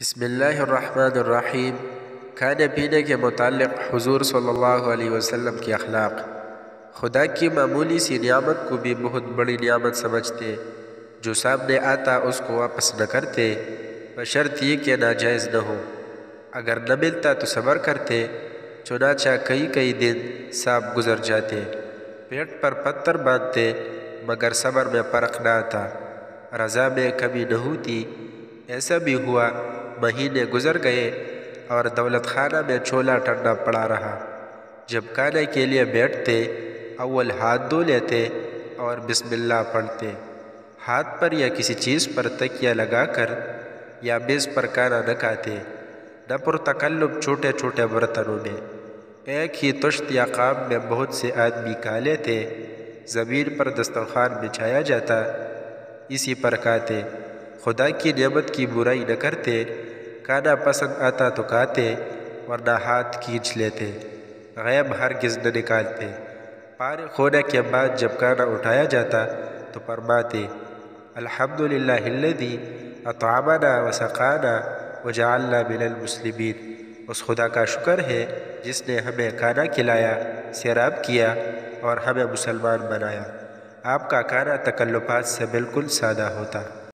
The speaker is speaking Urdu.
بسم اللہ الرحمن الرحیم کھانے پینے کے متعلق حضور صلی اللہ علیہ وسلم کی اخلاق خدا کی معمولی سی نعمت کو بھی بہت بڑی نعمت سمجھتے جو سامنے آتا اس کو واپس نہ کرتے بشرط یہ کہ ناجائز نہ ہو اگر نہ ملتا تو صبر کرتے چنانچہ کئی کئی دن صاف گزر جاتے پیٹ پر پتھر باندھتے مگر صبر میں فرق نہ آتا رضا میں کمی نہ ہوتی ایسا بھی ہوا مہینے گزر گئے اور دولت خانہ میں چولا ٹھنڈا پڑا رہا۔ جب کھانے کے لیے بیٹھتے، اول ہاتھ دھو لیتے اور بسم اللہ پڑھتے۔ ہاتھ پر یا کسی چیز پر تکیہ لگا کر یا میز پر کھانا نہ کھاتے۔ نہ پرتکلب چھوٹے چھوٹے برتنوں میں۔ ایک ہی تشت یا قام میں بہت سے آدمی کھالے تھے زمین پر دسترخوان بچھایا جاتا۔ اسی پر کھاتے۔ خدا کی نعمت کی برائی نہ کرتے۔ کھانا پسند آتا تو کھاتے ورنہ ہاتھ کھینچ لیتے۔ غیب ہرگز نہ نکالتے۔ پارے ہونے کے بعد جب کھانا اٹھایا جاتا تو فرماتے الحمد للہ الذی اطعمنا وسقانا وجعلنا من المسلمین۔ اس خدا کا شکر ہے جس نے ہمیں کھانا کھلایا، سیراب کیا اور ہمیں مسلمان بنایا۔ آپ کا کھانا تکلفات سے بالکل سادہ ہوتا۔